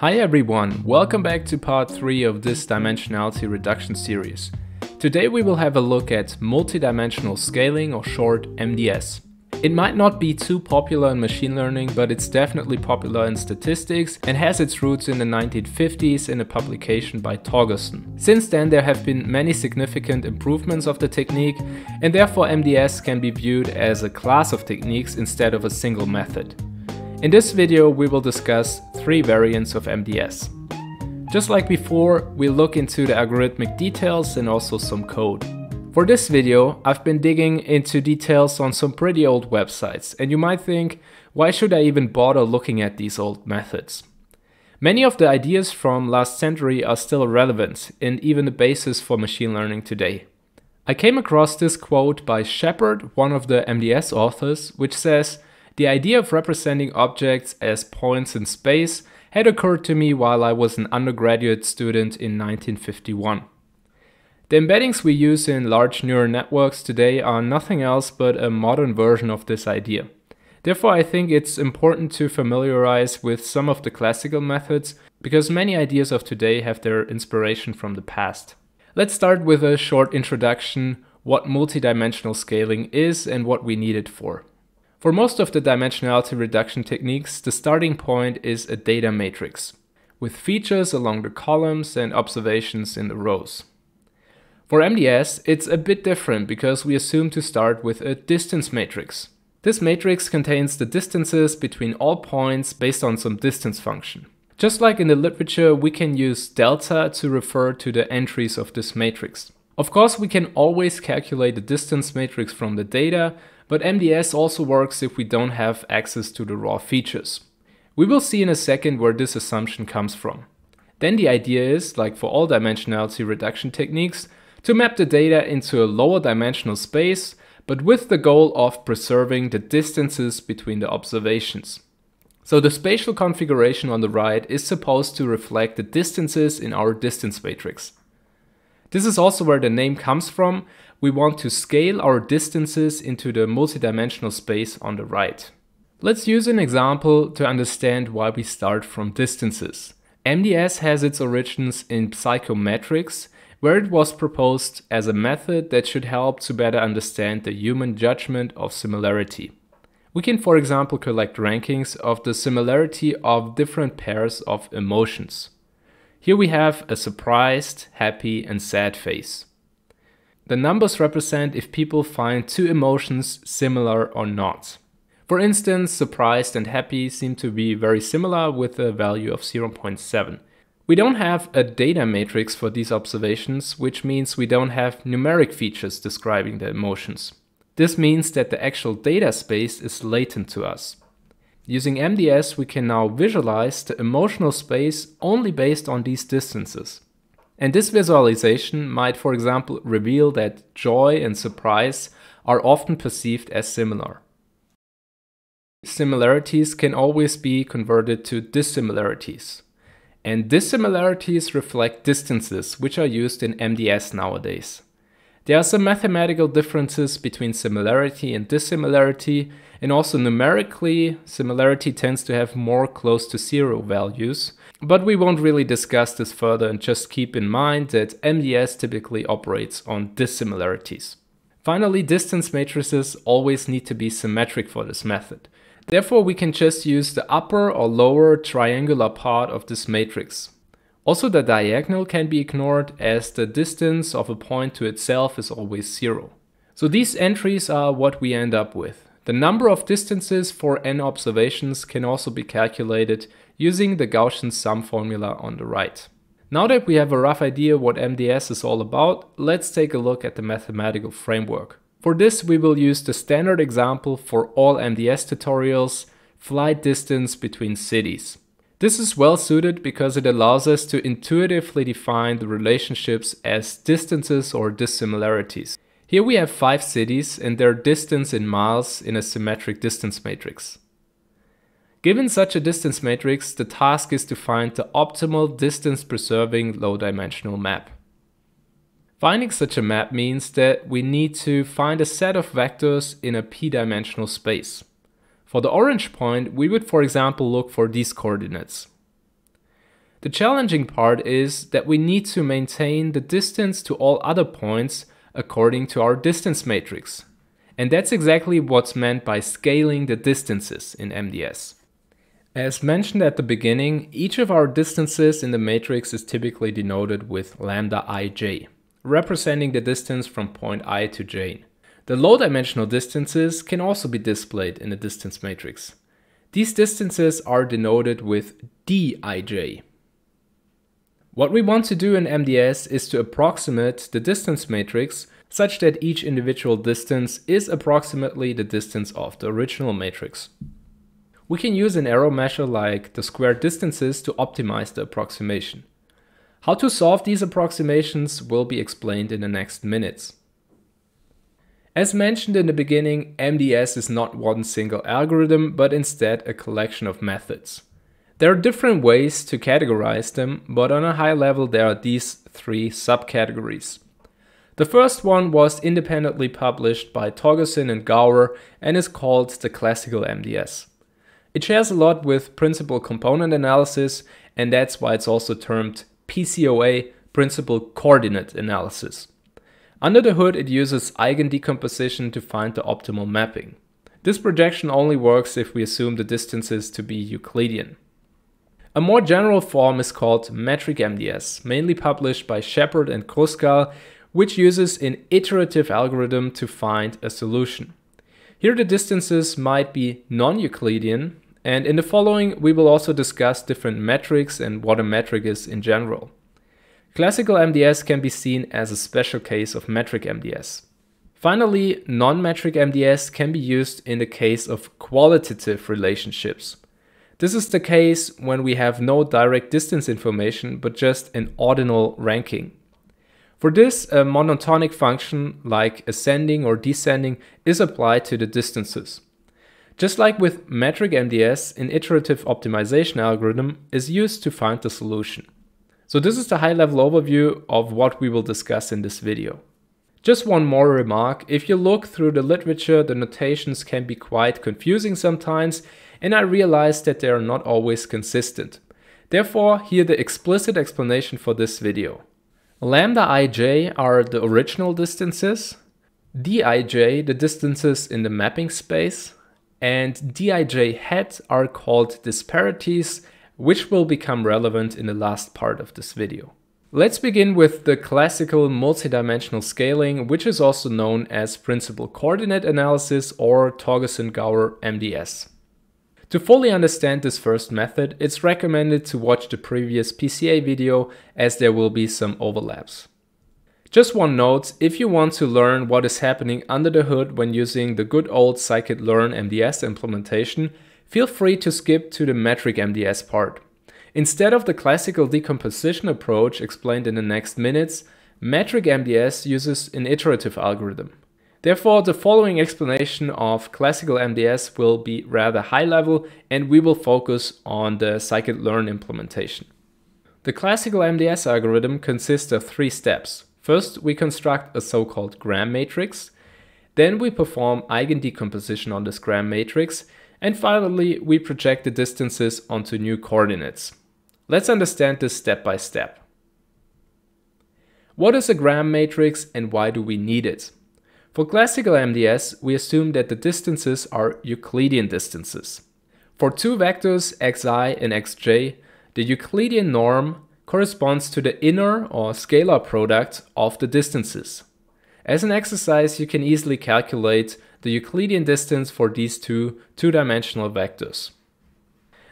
Hi everyone, welcome back to part 3 of this dimensionality reduction series. Today we will have a look at multidimensional scaling or short MDS. It might not be too popular in machine learning, but it's definitely popular in statistics and has its roots in the 1950s in a publication by Torgerson. Since then there have been many significant improvements of the technique and therefore MDS can be viewed as a class of techniques instead of a single method. In this video we will discuss three variants of MDS. Just like before, we'll look into the algorithmic details and also some code. For this video, I've been digging into details on some pretty old websites, and you might think, why should I even bother looking at these old methods? Many of the ideas from last century are still relevant and even the basis for machine learning today. I came across this quote by Shepard, one of the MDS authors, which says, the idea of representing objects as points in space had occurred to me while I was an undergraduate student in 1951. The embeddings we use in large neural networks today are nothing else but a modern version of this idea. Therefore, I think it's important to familiarize with some of the classical methods because many ideas of today have their inspiration from the past. Let's start with a short introduction what multidimensional scaling is and what we need it for. For most of the dimensionality reduction techniques, the starting point is a data matrix, with features along the columns and observations in the rows. For MDS, it's a bit different because we assume to start with a distance matrix. This matrix contains the distances between all points based on some distance function. Just like in the literature, we can use delta to refer to the entries of this matrix. Of course, we can always calculate the distance matrix from the data, but MDS also works if we don't have access to the raw features. We will see in a second where this assumption comes from. Then the idea is, like for all dimensionality reduction techniques, to map the data into a lower dimensional space, but with the goal of preserving the distances between the observations. So the spatial configuration on the right is supposed to reflect the distances in our distance matrix. This is also where the name comes from, we want to scale our distances into the multidimensional space on the right. Let's use an example to understand why we start from distances. MDS has its origins in psychometrics, where it was proposed as a method that should help to better understand the human judgment of similarity. We can, for example, collect rankings of the similarity of different pairs of emotions. Here we have a surprised, happy, and sad face. The numbers represent if people find two emotions similar or not. For instance, surprised and happy seem to be very similar with a value of 0.7. We don't have a data matrix for these observations, which means we don't have numeric features describing the emotions. This means that the actual data space is latent to us. Using MDS, we can now visualize the emotional space only based on these distances. And this visualization might, for example, reveal that joy and surprise are often perceived as similar. Similarities can always be converted to dissimilarities. And dissimilarities reflect distances, which are used in MDS nowadays. There are some mathematical differences between similarity and dissimilarity, and also numerically, similarity tends to have more close to zero values, but we won't really discuss this further and just keep in mind that MDS typically operates on dissimilarities. Finally, distance matrices always need to be symmetric for this method. Therefore, we can just use the upper or lower triangular part of this matrix. Also, the diagonal can be ignored as the distance of a point to itself is always zero. So these entries are what we end up with. The number of distances for n observations can also be calculated using the Gaussian sum formula on the right. Now that we have a rough idea what MDS is all about, let's take a look at the mathematical framework. For this we will use the standard example for all MDS tutorials, flight distance between cities. This is well suited because it allows us to intuitively define the relationships as distances or dissimilarities. Here we have five cities and their distance in miles in a symmetric distance matrix. Given such a distance matrix, the task is to find the optimal distance preserving low dimensional map. Finding such a map means that we need to find a set of vectors in a p-dimensional space. For the orange point, we would for example look for these coordinates. The challenging part is that we need to maintain the distance to all other points according to our distance matrix. And that's exactly what's meant by scaling the distances in MDS. As mentioned at the beginning, each of our distances in the matrix is typically denoted with lambda ij, representing the distance from point i to j. The low dimensional distances can also be displayed in the distance matrix. These distances are denoted with dij. What we want to do in MDS is to approximate the distance matrix such that each individual distance is approximately the distance of the original matrix. We can use an error measure like the squared distances to optimize the approximation. How to solve these approximations will be explained in the next minutes. As mentioned in the beginning, MDS is not one single algorithm, but instead a collection of methods. There are different ways to categorize them, but on a high level there are these three subcategories. The first one was independently published by Torgerson and Gower and is called the classical MDS. It shares a lot with principal component analysis and that's why it's also termed PCOA, principal coordinate analysis. Under the hood it uses eigendecomposition to find the optimal mapping. This projection only works if we assume the distances to be Euclidean. A more general form is called metric MDS, mainly published by Shepard and Kruskal, which uses an iterative algorithm to find a solution. Here the distances might be non-Euclidean, and in the following we will also discuss different metrics and what a metric is in general. Classical MDS can be seen as a special case of metric MDS. Finally, non-metric MDS can be used in the case of qualitative relationships. This is the case when we have no direct distance information, but just an ordinal ranking. For this, a monotonic function like ascending or descending is applied to the distances. Just like with metric MDS, an iterative optimization algorithm is used to find the solution. So this is the high-level overview of what we will discuss in this video. Just one more remark, if you look through the literature, the notations can be quite confusing sometimes and I realized that they are not always consistent. Therefore, here the explicit explanation for this video. Lambda ij are the original distances, dij the distances in the mapping space, and dij hat are called disparities, which will become relevant in the last part of this video. Let's begin with the classical multidimensional scaling, which is also known as principal coordinate analysis or Torgerson-Gower MDS. To fully understand this first method, it's recommended to watch the previous PCA video as there will be some overlaps. Just one note, if you want to learn what is happening under the hood when using the good old scikit-learn MDS implementation, feel free to skip to the metric MDS part. Instead of the classical decomposition approach explained in the next minutes, metric MDS uses an iterative algorithm. Therefore, the following explanation of classical MDS will be rather high level and we will focus on the scikit-learn implementation. The classical MDS algorithm consists of three steps. First, we construct a so-called gram matrix. Then we perform eigendecomposition on this gram matrix. And finally, we project the distances onto new coordinates. Let's understand this step by step. What is a gram matrix and why do we need it? For classical MDS, we assume that the distances are Euclidean distances. For two vectors xi and xj, the Euclidean norm corresponds to the inner or scalar product of the distances. As an exercise, you can easily calculate the Euclidean distance for these two two-dimensional vectors.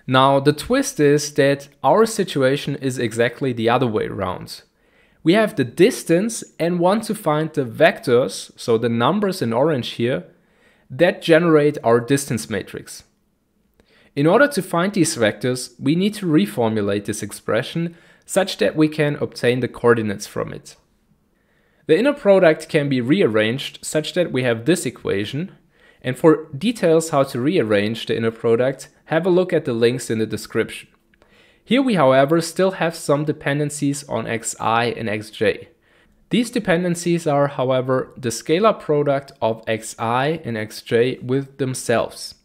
Now, the twist is that our situation is exactly the other way around we have the distance and want to find the vectors, so the numbers in orange here, that generate our distance matrix. In order to find these vectors, we need to reformulate this expression such that we can obtain the coordinates from it. The inner product can be rearranged such that we have this equation, and for details how to rearrange the inner product, have a look at the links in the description. Here we however still have some dependencies on xi and xj. These dependencies are however the scalar product of xi and xj with themselves.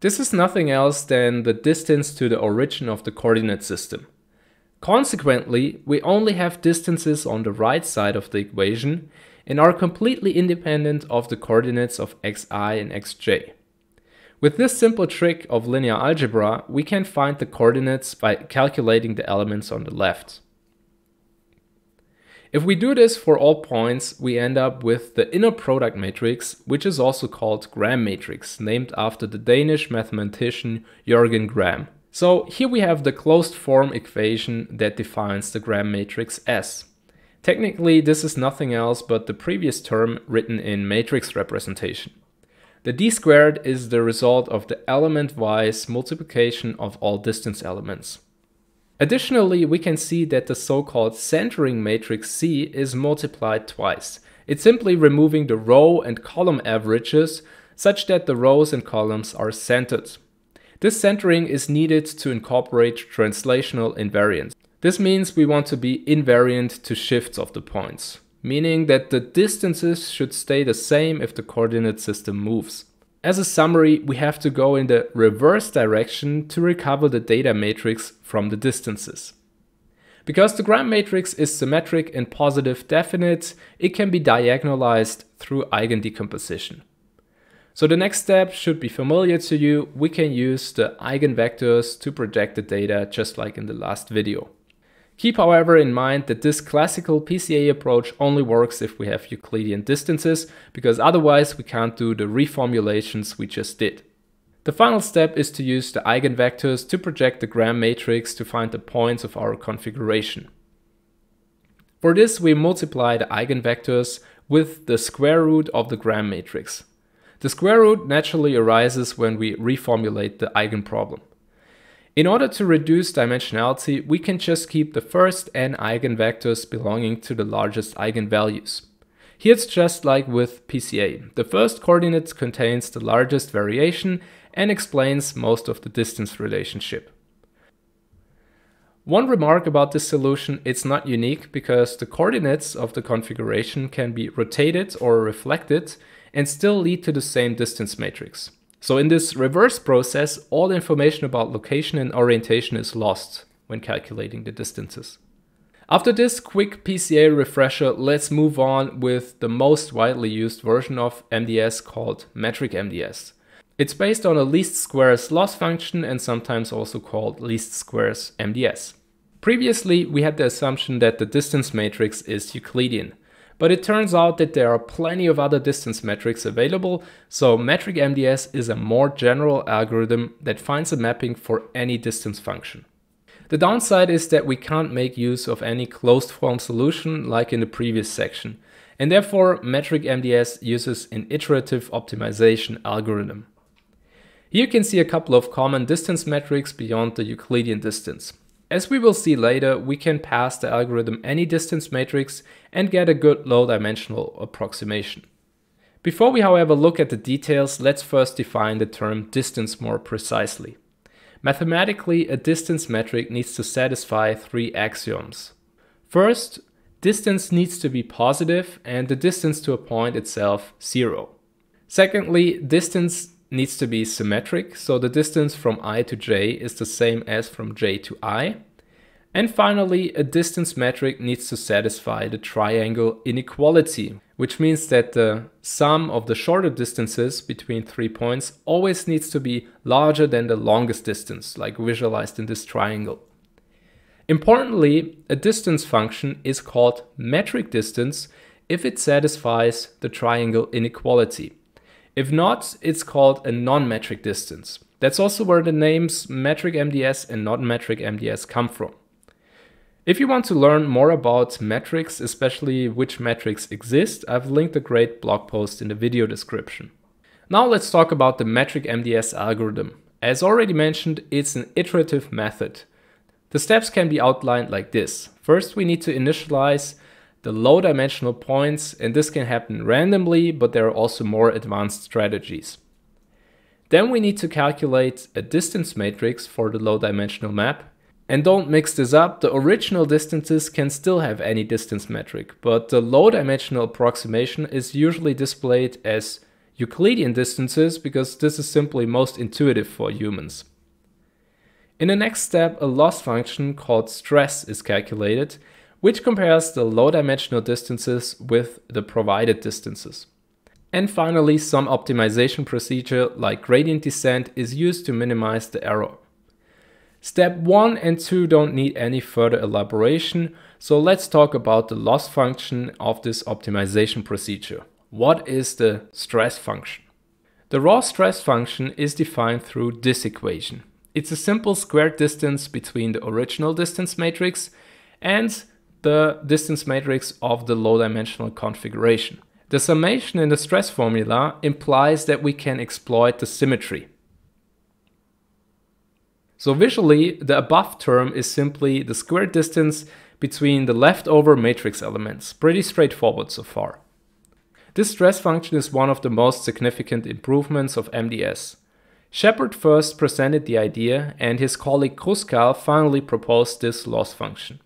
This is nothing else than the distance to the origin of the coordinate system. Consequently, we only have distances on the right side of the equation and are completely independent of the coordinates of xi and xj. With this simple trick of linear algebra, we can find the coordinates by calculating the elements on the left. If we do this for all points, we end up with the inner product matrix, which is also called Gram matrix, named after the Danish mathematician Jørgen Gram. So here we have the closed form equation that defines the Gram matrix S. Technically, this is nothing else but the previous term written in matrix representation. The d squared is the result of the element-wise multiplication of all distance elements. Additionally, we can see that the so-called centering matrix C is multiplied twice. It's simply removing the row and column averages such that the rows and columns are centered. This centering is needed to incorporate translational invariance. This means we want to be invariant to shifts of the points, meaning that the distances should stay the same if the coordinate system moves. As a summary, we have to go in the reverse direction to recover the data matrix from the distances. Because the Gram matrix is symmetric and positive definite, it can be diagonalized through eigendecomposition. So the next step should be familiar to you. We can use the eigenvectors to project the data just like in the last video. Keep however in mind that this classical PCA approach only works if we have Euclidean distances, because otherwise we can't do the reformulations we just did. The final step is to use the eigenvectors to project the Gram matrix to find the points of our configuration. For this we multiply the eigenvectors with the square root of the Gram matrix. The square root naturally arises when we reformulate the eigenproblem. In order to reduce dimensionality, we can just keep the first n eigenvectors belonging to the largest eigenvalues. Here it's just like with PCA. The first coordinate contains the largest variation and explains most of the distance relationship. One remark about this solution, it's not unique because the coordinates of the configuration can be rotated or reflected and still lead to the same distance matrix. So in this reverse process, all information about location and orientation is lost when calculating the distances. After this quick PCA refresher, let's move on with the most widely used version of MDS called metric MDS. It's based on a least squares loss function and sometimes also called least squares MDS. Previously, we had the assumption that the distance matrix is Euclidean. But it turns out that there are plenty of other distance metrics available, so metric MDS is a more general algorithm that finds a mapping for any distance function. The downside is that we can't make use of any closed form solution like in the previous section, and therefore metric MDS uses an iterative optimization algorithm. Here you can see a couple of common distance metrics beyond the Euclidean distance. As we will see later, we can pass the algorithm any distance matrix and get a good low dimensional approximation. Before we however look at the details, let's first define the term distance more precisely. Mathematically, a distance metric needs to satisfy three axioms. First, distance needs to be positive and the distance to a point itself zero. Secondly, distance needs to be symmetric, so the distance from i to j is the same as from j to i. And finally, a distance metric needs to satisfy the triangle inequality, which means that the sum of the shorter distances between three points always needs to be larger than the longest distance, like visualized in this triangle. Importantly, a distance function is called metric distance if it satisfies the triangle inequality. If not, it's called a non-metric distance. That's also where the names metric MDS and non-metric MDS come from. If you want to learn more about metrics, especially which metrics exist, I've linked a great blog post in the video description. Now let's talk about the metric MDS algorithm. As already mentioned, it's an iterative method. The steps can be outlined like this. First, we need to initialize the low dimensional points, and this can happen randomly, but there are also more advanced strategies. Then we need to calculate a distance matrix for the low dimensional map. And don't mix this up, the original distances can still have any distance metric, but the low dimensional approximation is usually displayed as Euclidean distances because this is simply most intuitive for humans. In the next step, a loss function called stress is calculated, which compares the low dimensional distances with the provided distances. And finally, some optimization procedure like gradient descent is used to minimize the error. Step 1 and 2 don't need any further elaboration, so let's talk about the loss function of this optimization procedure. What is the stress function? The raw stress function is defined through this equation. It's a simple squared distance between the original distance matrix and the distance matrix of the low dimensional configuration. The summation in the stress formula implies that we can exploit the symmetry. So visually, the above term is simply the square distance between the leftover matrix elements. Pretty straightforward so far. This stress function is one of the most significant improvements of MDS. Shepard first presented the idea and his colleague Kruskal finally proposed this loss function.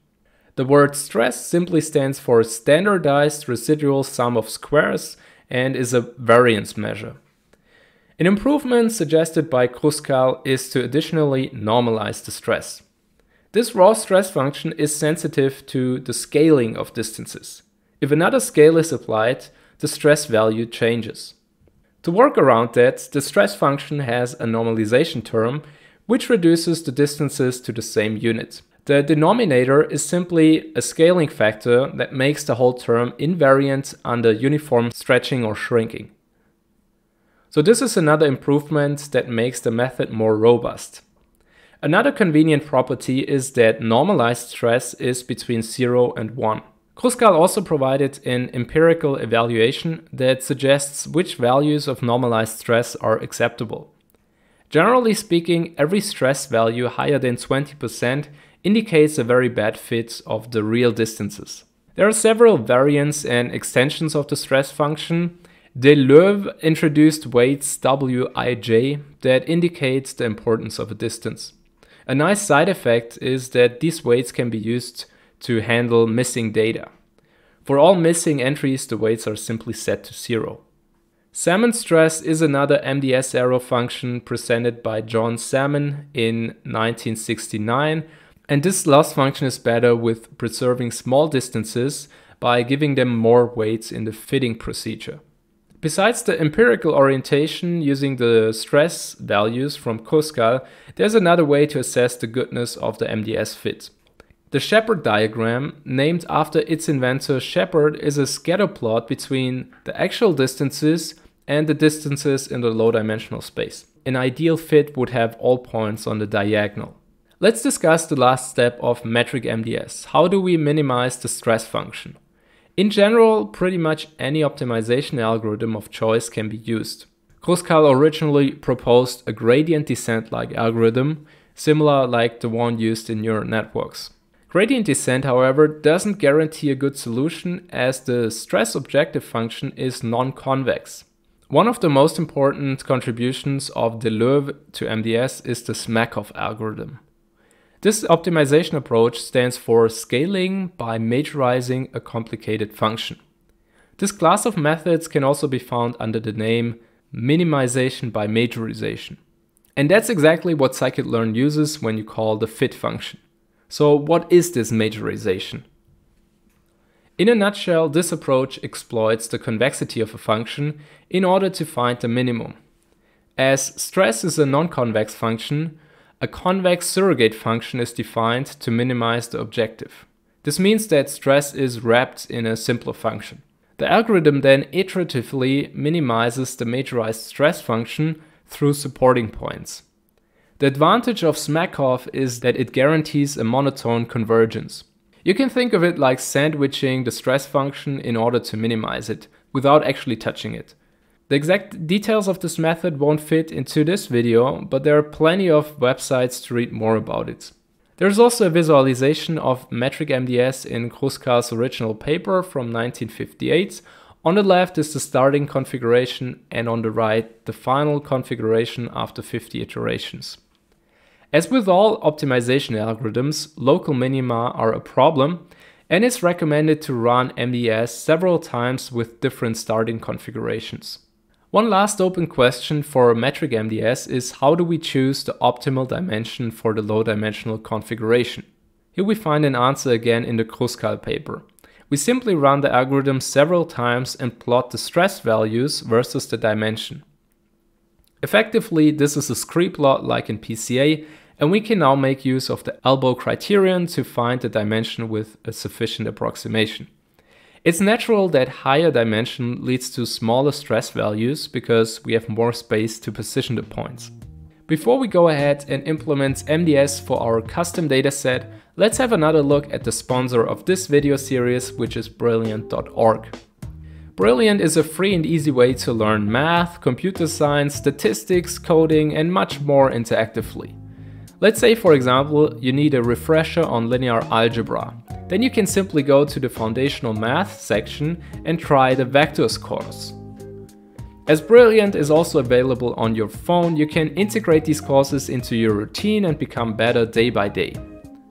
The word stress simply stands for standardized residual sum of squares and is a variance measure. An improvement suggested by Kruskal is to additionally normalize the stress. This raw stress function is sensitive to the scaling of distances. If another scale is applied, the stress value changes. To work around that, the stress function has a normalization term which reduces the distances to the same unit. The denominator is simply a scaling factor that makes the whole term invariant under uniform stretching or shrinking. So this is another improvement that makes the method more robust. Another convenient property is that normalized stress is between 0 and 1. Kruskal also provided an empirical evaluation that suggests which values of normalized stress are acceptable. Generally speaking, every stress value higher than 20% indicates a very bad fit of the real distances. There are several variants and extensions of the stress function. De Leeuw introduced weights wij that indicates the importance of a distance. A nice side effect is that these weights can be used to handle missing data. For all missing entries, the weights are simply set to zero. Sammon stress is another MDS arrow function presented by John Sammon in 1969 and this loss function is better with preserving small distances by giving them more weights in the fitting procedure. Besides the empirical orientation using the stress values from Kruskal, there's another way to assess the goodness of the MDS fit. The Shepard diagram, named after its inventor Shepard, is a scatter plot between the actual distances and the distances in the low dimensional space. An ideal fit would have all points on the diagonal. Let's discuss the last step of metric MDS. How do we minimize the stress function? In general, pretty much any optimization algorithm of choice can be used. Kruskal originally proposed a gradient descent-like algorithm, similar like the one used in neural networks. Gradient descent, however, doesn't guarantee a good solution as the stress objective function is non-convex. One of the most important contributions of de Leeuw to MDS is the SMACOF algorithm. This optimization approach stands for scaling by majorizing a complicated function. This class of methods can also be found under the name minimization by majorization. And that's exactly what scikit-learn uses when you call the fit function. So what is this majorization? In a nutshell, this approach exploits the convexity of a function in order to find the minimum. As stress is a non-convex function, a convex surrogate function is defined to minimize the objective. This means that stress is wrapped in a simpler function. The algorithm then iteratively minimizes the majorized stress function through supporting points. The advantage of SMACOF is that it guarantees a monotone convergence. You can think of it like sandwiching the stress function in order to minimize it, without actually touching it. The exact details of this method won't fit into this video, but there are plenty of websites to read more about it. There's also a visualization of metric MDS in Kruskal's original paper from 1958. On the left is the starting configuration and on the right the final configuration after 50 iterations. As with all optimization algorithms, local minima are a problem and it's recommended to run MDS several times with different starting configurations. One last open question for metric MDS is how do we choose the optimal dimension for the low dimensional configuration? Here we find an answer again in the Kruskal paper. We simply run the algorithm several times and plot the stress values versus the dimension. Effectively, this is a scree plot like in PCA, and we can now make use of the elbow criterion to find the dimension with a sufficient approximation. It's natural that higher dimension leads to smaller stress values because we have more space to position the points. Before we go ahead and implement MDS for our custom dataset, let's have another look at the sponsor of this video series, which is Brilliant.org. Brilliant is a free and easy way to learn math, computer science, statistics, coding, and much more interactively. Let's say, for example, you need a refresher on linear algebra. Then you can simply go to the foundational math section and try the vectors course. As Brilliant is also available on your phone, you can integrate these courses into your routine and become better day by day.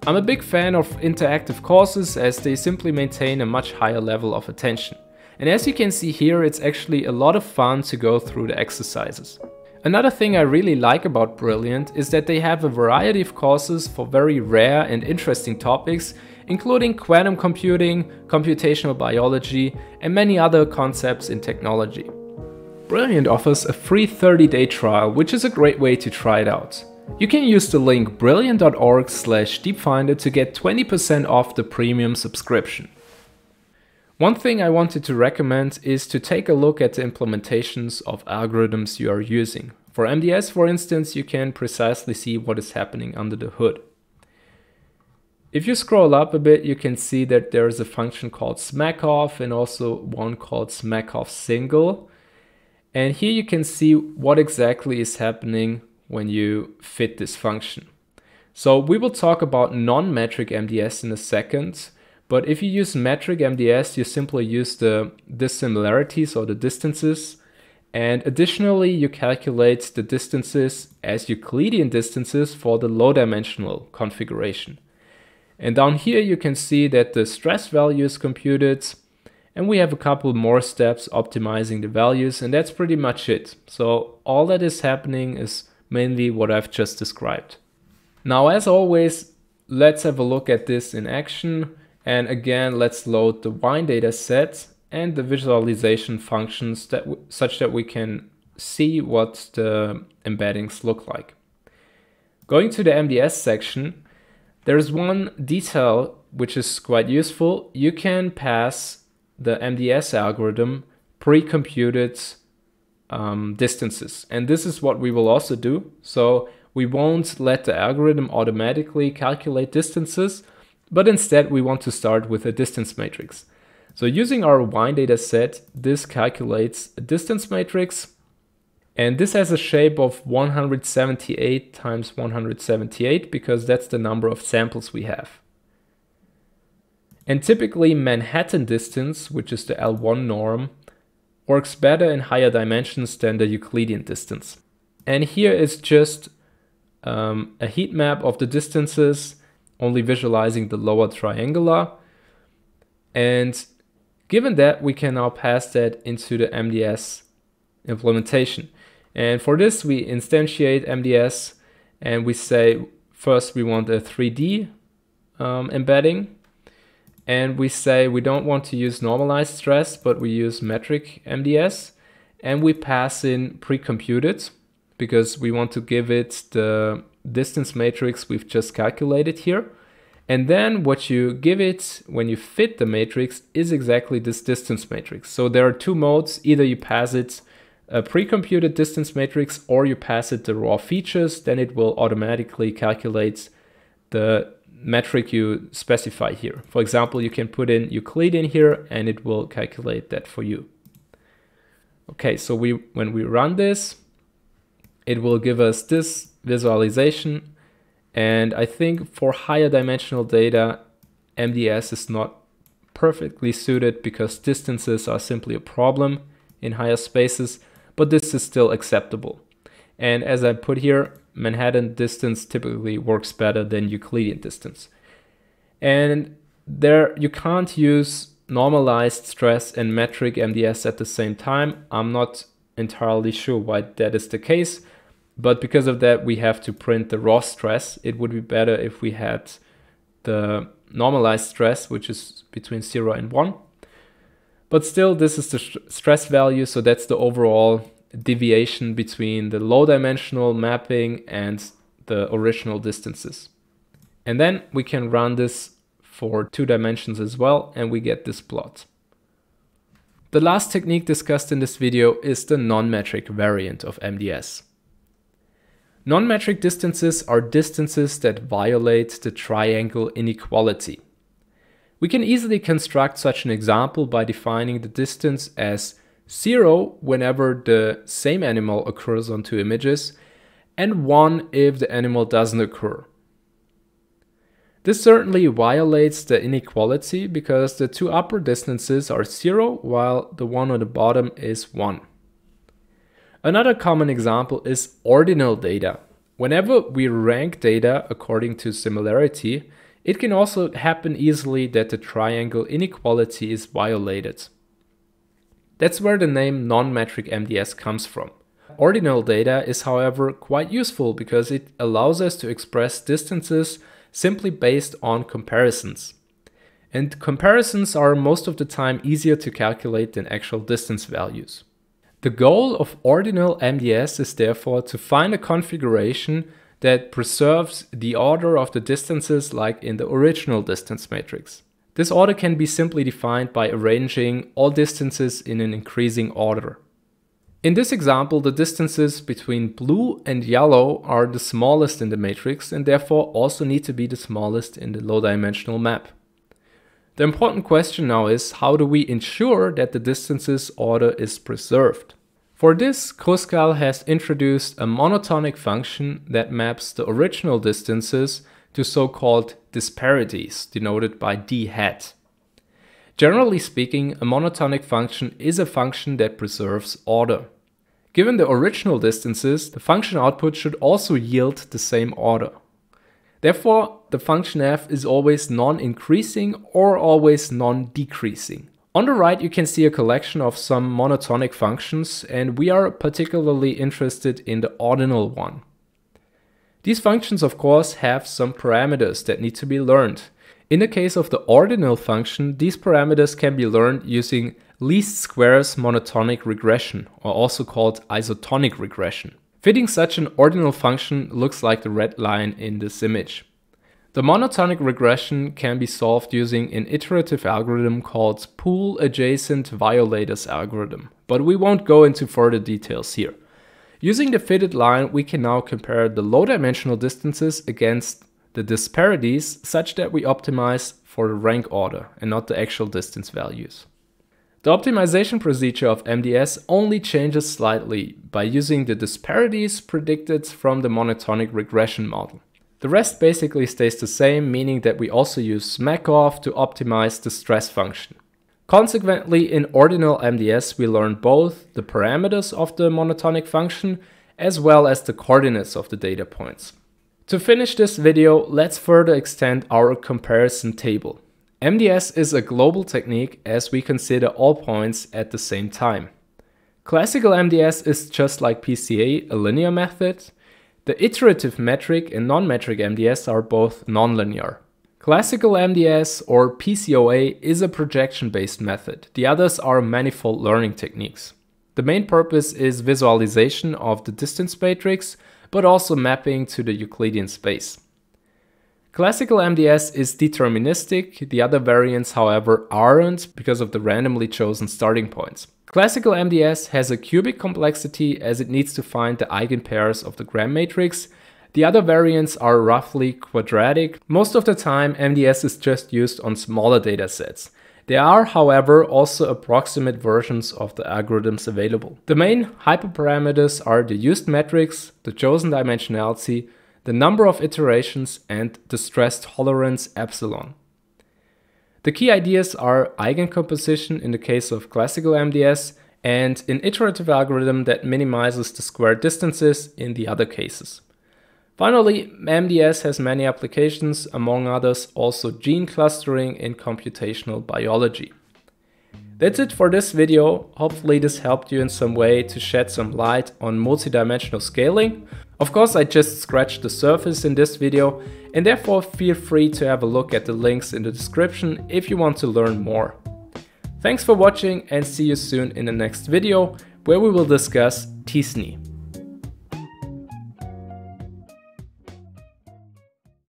I'm a big fan of interactive courses as they simply maintain a much higher level of attention. And as you can see here, it's actually a lot of fun to go through the exercises. Another thing I really like about Brilliant is that they have a variety of courses for very rare and interesting topics, including quantum computing, computational biology, and many other concepts in technology. Brilliant offers a free 30-day trial, which is a great way to try it out. You can use the link brilliant.org slash DeepFindr to get 20% off the premium subscription. One thing I wanted to recommend is to take a look at the implementations of algorithms you are using. For MDS, for instance, you can precisely see what is happening under the hood. If you scroll up a bit, you can see that there is a function called smacof and also one called smacof single. And here you can see what exactly is happening when you fit this function. So we will talk about non-metric MDS in a second, but if you use metric MDS, you simply use the dissimilarities or the distances. And additionally, you calculate the distances as Euclidean distances for the low dimensional configuration. And down here, you can see that the stress value is computed and we have a couple more steps optimizing the values and that's pretty much it. So all that is happening is mainly what I've just described. Now, as always, let's have a look at this in action. And again, let's load the wine data set and the visualization functions that such that we can see what the embeddings look like. Going to the MDS section, there's one detail which is quite useful. You can pass the MDS algorithm pre-computed um, distances. And this is what we will also do. So we won't let the algorithm automatically calculate distances, but instead we want to start with a distance matrix. So using our wine data set, this calculates a distance matrix and this has a shape of 178 times 178 because that's the number of samples we have. And typically Manhattan distance, which is the L1 norm, works better in higher dimensions than the Euclidean distance. And here is just um, a heat map of the distances, only visualizing the lower triangular. And given that, we can now pass that into the MDS implementation. And for this, we instantiate MDS and we say first we want a 3D um, embedding and we say we don't want to use normalized stress, but we use metric MDS, and we pass in pre-computed because we want to give it the distance matrix we've just calculated here. And then what you give it when you fit the matrix is exactly this distance matrix. So there are two modes. Either you pass it a pre-computed distance matrix or you pass it the raw features, then it will automatically calculate the metric you specify here. For example, you can put in Euclidean here and it will calculate that for you. Okay, so we when we run this, it will give us this visualization. And I think for higher dimensional data, MDS is not perfectly suited because distances are simply a problem in higher spaces, but this is still acceptable. And as I put here, Manhattan distance typically works better than Euclidean distance. And there you can't use normalized stress and metric MDS at the same time. I'm not entirely sure why that is the case, but because of that, we have to print the raw stress. It would be better if we had the normalized stress, which is between 0 and 1. But still, this is the stress value, so that's the overall deviation between the low dimensional mapping and the original distances. And then we can run this for two dimensions as well, and we get this plot. The last technique discussed in this video is the non-metric variant of MDS. Non-metric distances are distances that violate the triangle inequality. We can easily construct such an example by defining the distance as 0 whenever the same animal occurs on two images, and 1 if the animal doesn't occur. This certainly violates the inequality because the two upper distances are 0 while the one on the bottom is 1. Another common example is ordinal data. Whenever we rank data according to similarity, it can also happen easily that the triangle inequality is violated. That's where the name non-metric MDS comes from. Ordinal data is however quite useful because it allows us to express distances simply based on comparisons. And comparisons are most of the time easier to calculate than actual distance values. The goal of ordinal MDS is therefore to find a configuration that preserves the order of the distances like in the original distance matrix. This order can be simply defined by arranging all distances in an increasing order. In this example, the distances between blue and yellow are the smallest in the matrix and therefore also need to be the smallest in the low dimensional map. The important question now is how do we ensure that the distances order is preserved? For this, Kruskal has introduced a monotonic function that maps the original distances to so-called disparities, denoted by d hat. Generally speaking, a monotonic function is a function that preserves order. Given the original distances, the function output should also yield the same order. Therefore, the function f is always non-increasing or always non-decreasing. On the right you can see a collection of some monotonic functions and we are particularly interested in the ordinal one. These functions of course have some parameters that need to be learned. In the case of the ordinal function, these parameters can be learned using least squares monotonic regression, or also called isotonic regression. Fitting such an ordinal function looks like the red line in this image. The monotonic regression can be solved using an iterative algorithm called pool adjacent violators algorithm, but we won't go into further details here. Using the fitted line, we can now compare the low dimensional distances against the disparities such that we optimize for the rank order and not the actual distance values. The optimization procedure of MDS only changes slightly by using the disparities predicted from the monotonic regression model. The rest basically stays the same, meaning that we also use SMACOF to optimize the stress function. Consequently, in ordinal MDS we learn both the parameters of the monotonic function as well as the coordinates of the data points. To finish this video, let's further extend our comparison table. MDS is a global technique as we consider all points at the same time. Classical MDS is just like PCA, a linear method. The iterative metric and non-metric MDS are both nonlinear. Classical MDS or PCOA is a projection-based method. The others are manifold learning techniques. The main purpose is visualization of the distance matrix, but also mapping to the Euclidean space. Classical MDS is deterministic, the other variants however aren't because of the randomly chosen starting points. Classical MDS has a cubic complexity as it needs to find the eigenpairs of the Gram matrix. The other variants are roughly quadratic. Most of the time MDS is just used on smaller datasets. There are, however, also approximate versions of the algorithms available. The main hyperparameters are the used matrix, the chosen dimensionality, the number of iterations, and the stress tolerance epsilon. The key ideas are eigencomposition in the case of classical MDS and an iterative algorithm that minimizes the square distances in the other cases. Finally, MDS has many applications, among others also gene clustering in computational biology. That's it for this video. Hopefully this helped you in some way to shed some light on multidimensional scaling. Of course I just scratched the surface in this video and therefore feel free to have a look at the links in the description if you want to learn more. Thanks for watching and see you soon in the next video where we will discuss t-SNE.